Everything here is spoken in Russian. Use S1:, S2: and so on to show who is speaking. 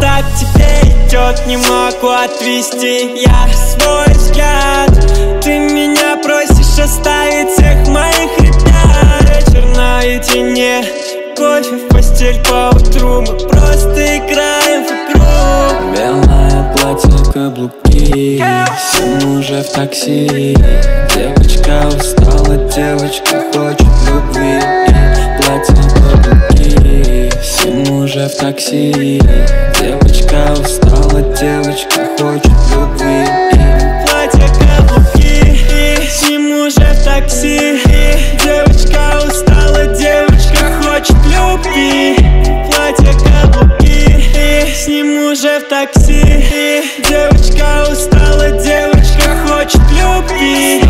S1: Так тебе идет Не могу отвести. Я свой взгляд Ты меня просишь оставить всех моих ребят. Вечер наедине Кофе в постель по утру Мы просто играем в игру.
S2: Белое платье, каблуки Всем уже в такси. Девочка устала, девочка хочет любви. Платье, каблуки Всем уже в такси. Девочка устала, девочка хочет любви.
S1: Платье, каблуки С ним уже в такси в такси. Девочка устала, девочка хочет любви